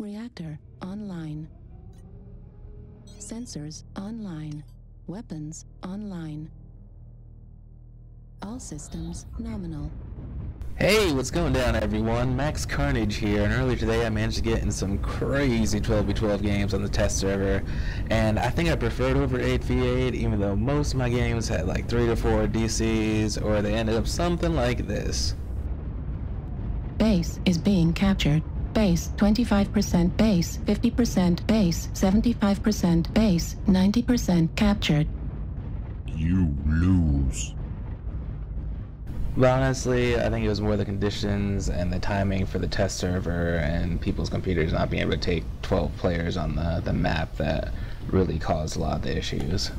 Reactor online. Sensors online. Weapons online. All systems nominal. Hey, what's going down everyone? Max Carnage here, and earlier today I managed to get in some crazy 12v12 games on the test server, and I think I preferred over 8v8 even though most of my games had like 3 to 4 DCs, or they ended up something like this. Base is being captured. Base 25% base, 50% base, 75% base, 90% captured. You lose. But honestly, I think it was more the conditions and the timing for the test server and people's computers not being able to take 12 players on the, the map that really caused a lot of the issues.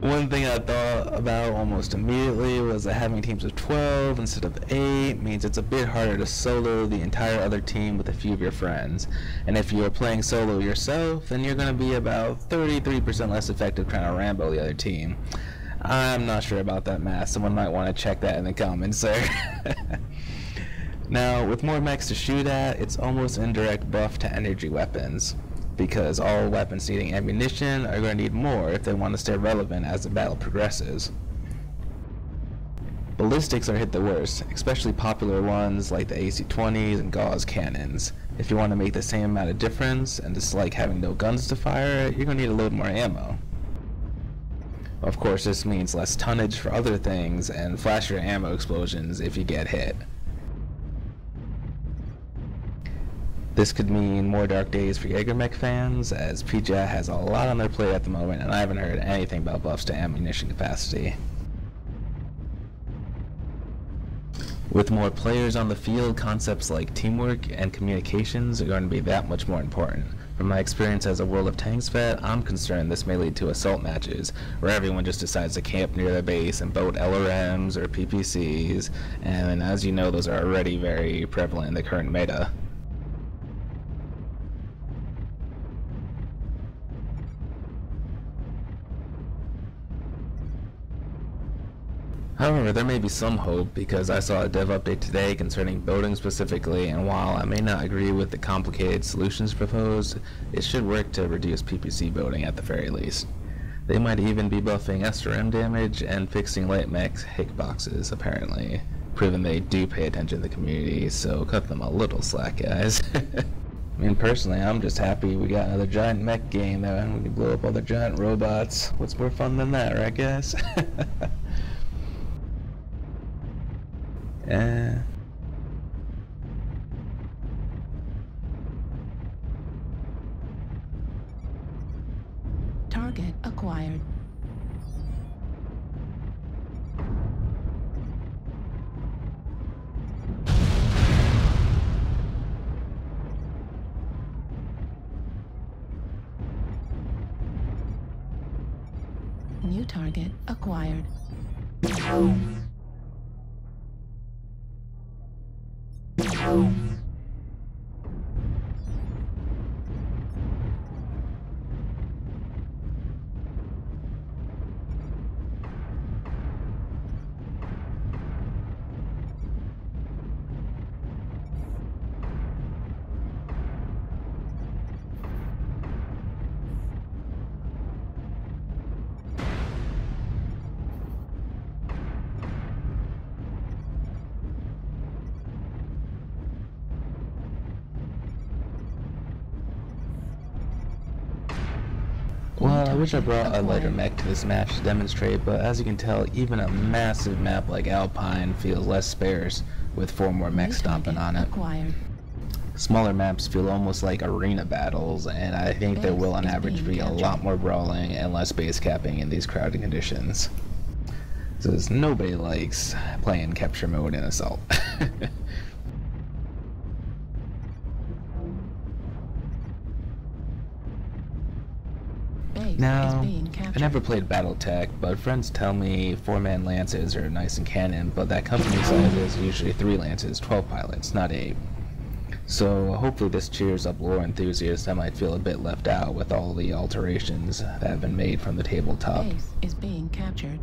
One thing I thought about almost immediately was that having teams of 12 instead of 8 means it's a bit harder to solo the entire other team with a few of your friends. And if you're playing solo yourself, then you're going to be about 33% less effective trying to Rambo the other team. I'm not sure about that math. Someone might want to check that in the comments there. now, with more mechs to shoot at, it's almost indirect buff to energy weapons because all weapons needing ammunition are going to need more if they want to stay relevant as the battle progresses. Ballistics are hit the worst, especially popular ones like the AC-20s and Gauss cannons. If you want to make the same amount of difference and dislike having no guns to fire, you're going to need a load more ammo. Of course, this means less tonnage for other things and flashier ammo explosions if you get hit. This could mean more dark days for Jaegermech fans, as PGI has a lot on their plate at the moment, and I haven't heard anything about buffs to ammunition capacity. With more players on the field, concepts like teamwork and communications are going to be that much more important. From my experience as a World of Tanks vet, I'm concerned this may lead to assault matches, where everyone just decides to camp near their base and boat LRMs or PPCs, and as you know, those are already very prevalent in the current meta. However, there may be some hope because I saw a dev update today concerning building specifically, and while I may not agree with the complicated solutions proposed, it should work to reduce PPC building at the very least. They might even be buffing SRM damage and fixing light mech hitboxes, apparently, proving they do pay attention to the community, so cut them a little slack, guys. I mean, personally, I'm just happy we got another giant mech game and we can blow up other giant robots. What's more fun than that, right, guys? Uh, Target acquired. New target acquired. Well, I wish I brought a lighter mech to this match to demonstrate, but as you can tell, even a massive map like Alpine feels less sparse with four more mechs stomping on it. Acquired. Smaller maps feel almost like arena battles, and I think there will on average be a lot more brawling and less base capping in these crowded conditions. Because nobody likes playing capture mode in Assault. Now, I never played BattleTech, but friends tell me four-man lances are nice in canon, but that company size is usually three lances, 12 pilots, not eight. So hopefully this cheers up lore enthusiasts that might feel a bit left out with all the alterations that have been made from the tabletop. Base is being captured.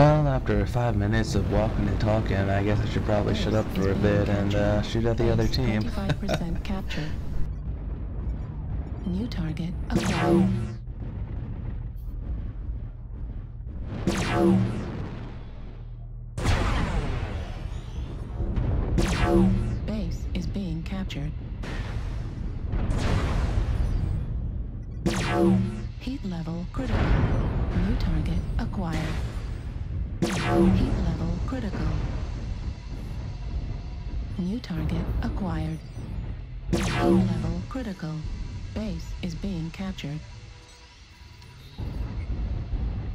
Well, after five minutes of walking and talking, I guess I should probably shut up for a bit and uh, shoot at the other team. 25% captured. New target acquired. Heat level critical. New target acquired. Heat level critical. Base is being captured.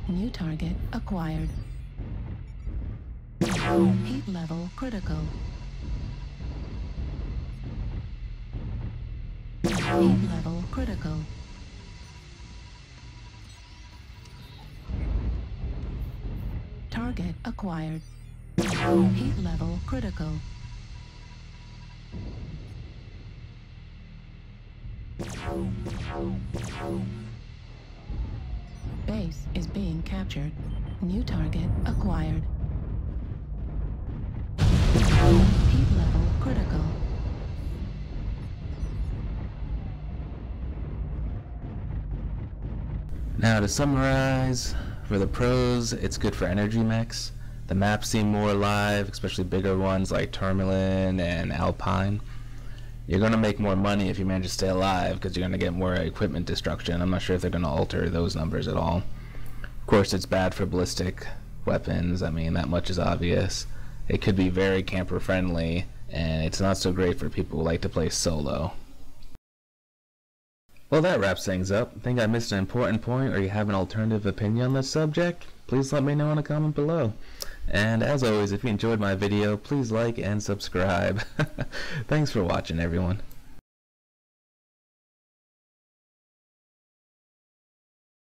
New target acquired. Heat level critical. Heat level critical. Target acquired. Heat level critical. Base is being captured. New target acquired. Heat level critical. Now to summarize, for the pros, it's good for energy mechs. The maps seem more alive, especially bigger ones like Tourmaline and Alpine. You're going to make more money if you manage to stay alive because you're going to get more equipment destruction. I'm not sure if they're going to alter those numbers at all. Of course, it's bad for ballistic weapons. I mean, that much is obvious. It could be very camper friendly, and it's not so great for people who like to play solo. Well, that wraps things up. Think I missed an important point or you have an alternative opinion on this subject? Please let me know in a comment below. And as always, if you enjoyed my video, please like and subscribe. Thanks for watching, everyone.